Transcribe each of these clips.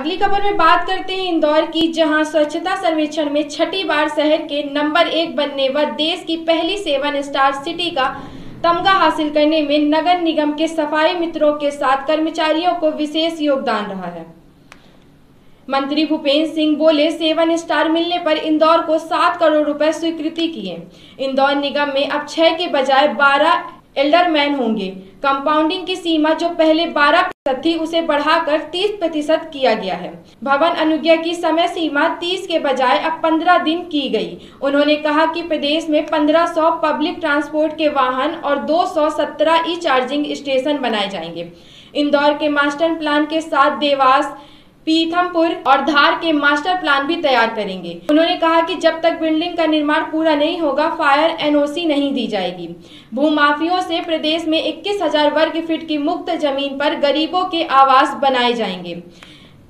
अगली खबर में बात करते हैं इंदौर की, जहाँ स्वच्छता सर्वेक्षण में छठी बार शहर के नंबर एक बनने व देश की पहली सेवन स्टार सिटी का तमगा हासिल करने में नगर निगम के सफ़ाई मित्रों के साथ कर्मचारियों को विशेष योगदान रहा है। मंत्री भूपेंद्र सिंह बोले, सेवन स्टार मिलने पर इंदौर को सात करोड़ रुपए स्वीकृति किए। इंदौर निगम में अब छह के बजाय बारह एल्डरमैन होंगे। कंपाउंडिंग की सीमा जो पहले 12 प्रतिशत थी, उसे बढ़ाकर 30 प्रतिशत किया गया है। भवन अनुज्ञा की समय सीमा 30 के बजाय अब 15 दिन की गई। उन्होंने कहा कि प्रदेश में 1500 पब्लिक ट्रांसपोर्ट के वाहन और 217 ई चार्जिंग स्टेशन बनाए जाएँगे। इंदौर के मास्टर प्लान के साथ देवास पीथमपुर और धार के मास्टर प्लान भी तैयार करेंगे। उन्होंने कहा कि जब तक बिल्डिंग का निर्माण पूरा नहीं होगा, फायर एनओसी नहीं दी जाएगी। भूमाफियों से प्रदेश में इक्कीस हज़ार वर्ग फीट की मुक्त ज़मीन पर गरीबों के आवास बनाए जाएँगे।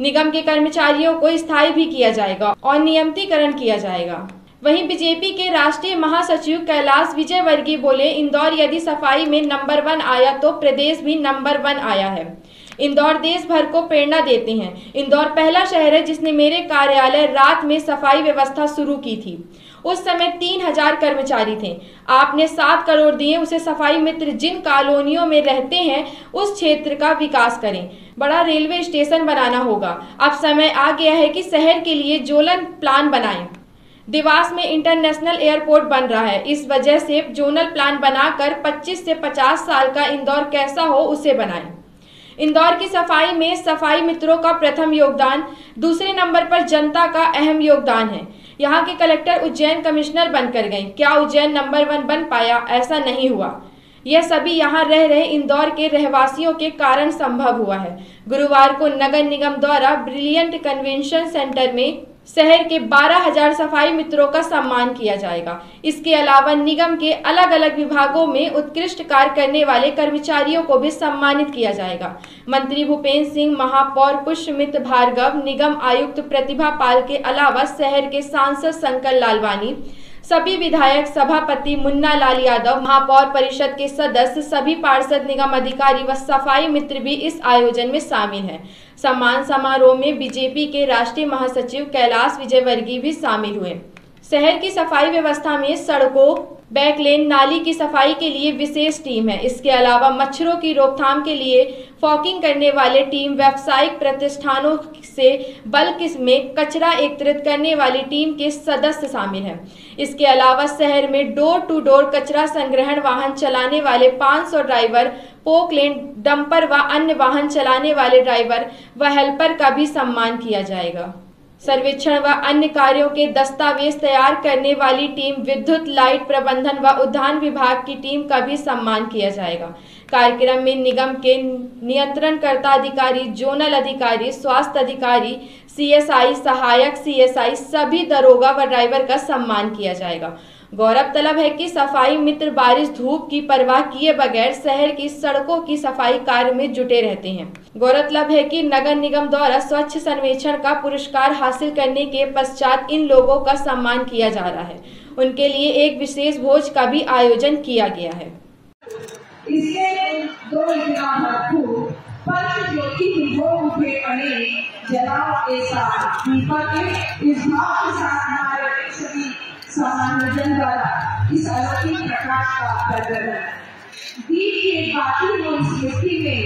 निगम के कर्मचारियों को स्थायी भी किया जाएगा और नियमितीकरण किया जाएगा। वहीं बीजेपी के राष्ट्रीय महासचिव कैलाश विजय वर्गीय बोले, इंदौर यदि सफ़ाई में नंबर वन आया तो प्रदेश भी नंबर वन आया है। इंदौर देश भर को प्रेरणा देते हैं। इंदौर पहला शहर है जिसने मेरे कार्यालय रात में सफ़ाई व्यवस्था शुरू की थी। उस समय तीन हज़ार कर्मचारी थे। आपने सात करोड़ दिए, उसे सफ़ाई मित्र जिन कॉलोनियों में रहते हैं, उस क्षेत्र का विकास करें। बड़ा रेलवे स्टेशन बनाना होगा। अब समय आ गया है कि शहर के लिए जोलन प्लान बनाएँ। देवास में इंटरनेशनल एयरपोर्ट बन रहा है। इस वजह से जोनल प्लान बनाकर 25 से 50 साल का इंदौर कैसा हो, उसे बनाएँ। इंदौर की सफ़ाई में सफ़ाई मित्रों का प्रथम योगदान, दूसरे नंबर पर जनता का अहम योगदान है। यहाँ के कलेक्टर उज्जैन कमिश्नर बनकर गए। क्या उज्जैन नंबर वन बन पाया? ऐसा नहीं हुआ। यह सभी यहाँ रह रहे इंदौर के रहवासियों के कारण संभव हुआ है। गुरुवार को नगर निगम द्वारा ब्रिलियंट कन्वेंशन सेंटर में शहर के 12,000 सफ़ाई मित्रों का सम्मान किया जाएगा। इसके अलावा निगम के अलग अलग विभागों में उत्कृष्ट कार्य करने वाले कर्मचारियों को भी सम्मानित किया जाएगा। मंत्री भूपेंद्र सिंह महापौर पुष्पमित भार्गव निगम आयुक्त प्रतिभा पाल के अलावा शहर के सांसद शंकर लालवानी सभी विधायक, सभापति मुन्ना लाल यादव, महापौर परिषद के सदस्य, सभी पार्षद निगम अधिकारी व सफ़ाई मित्र भी इस आयोजन में शामिल हैं। सम्मान समारोह में बीजेपी के राष्ट्रीय महासचिव कैलाश विजयवर्गीय भी शामिल हुए। शहर की सफ़ाई व्यवस्था में सड़कों बैकलेन नाली की सफ़ाई के लिए विशेष टीम है। इसके अलावा मच्छरों की रोकथाम के लिए फॉकिंग करने वाले टीम, व्यावसायिक प्रतिष्ठानों से बल्क में कचरा एकत्रित करने वाली टीम के सदस्य शामिल हैं। इसके अलावा शहर में डोर टू डोर कचरा संग्रहण वाहन चलाने वाले 500 ड्राइवर पोकलेन डंपर व वा अन्य वाहन चलाने वाले ड्राइवर व वा हेल्पर का भी सम्मान किया जाएगा। सर्वेक्षण व अन्य कार्यों के दस्तावेज़ तैयार करने वाली टीम विद्युत लाइट प्रबंधन व उद्यान विभाग की टीम का भी सम्मान किया जाएगा। कार्यक्रम में निगम के नियंत्रणकर्ता अधिकारी, जोनल अधिकारी, स्वास्थ्य अधिकारी सीएसआई सहायक सीएसआई सभी दरोगा व ड्राइवर का सम्मान किया जाएगा। गौरव तलब है कि सफ़ाई मित्र बारिश, धूप की परवाह किए बगैर शहर की सड़कों की सफ़ाई कार्य में जुटे रहते हैं। गौरतलब है कि नगर निगम द्वारा स्वच्छ सर्वेक्षण का पुरस्कार हासिल करने के पश्चात इन लोगों का सम्मान किया जा रहा है। उनके लिए एक विशेष भोज का भी आयोजन किया गया है। जलाओ ऐसा दीपक इस भाव के साथ हमारे सभी समायोजन द्वारा इस अलौकिक प्रकाश का प्रकरण दीप की बाकी हो इस मिट्टी में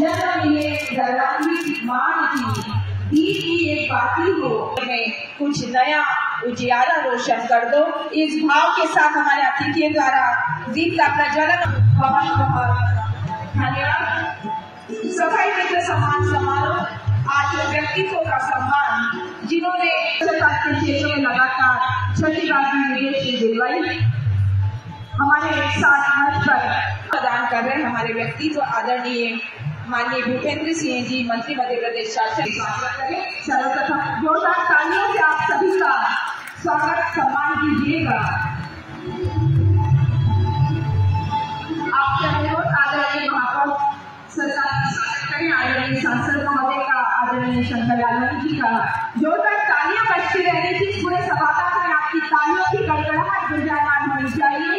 जन्म मिले दरवानी मान की, दीप की एक बाकी हो में कुछ नया उजियारा रोशन कर दो। इस भाव के साथ हमारे अतिथियों द्वारा दीप का प्रज्वलन। बहुत बहुत सफ़ाई मित्र सम्मान समारोह आज व्यक्तित्व का सम्मान जिन्होंने क्षेत्रों में लगातार छठी की निर्देश दिलवाई, हमारे साथ मंच पर प्रदान कर रहे हमारे व्यक्तित्व आदरणीय माननीय भूपेंद्र सिंह जी, मंत्री मध्य प्रदेश शासन। स्वागत करें सर्वप्रथम जोरदार तालियों से आप सभी का स्वागत, सम्मान कीजिएगा। का स्वागत करें आदरणीय सांसद महोदय का आदरणीय शंकर लालवानी जी का जोरदार तालियाँ बजती रहनी थी, पूरे सभागार में आपकी तालियों की गड़गड़ाहट गुंजायमान होनी चाहिए।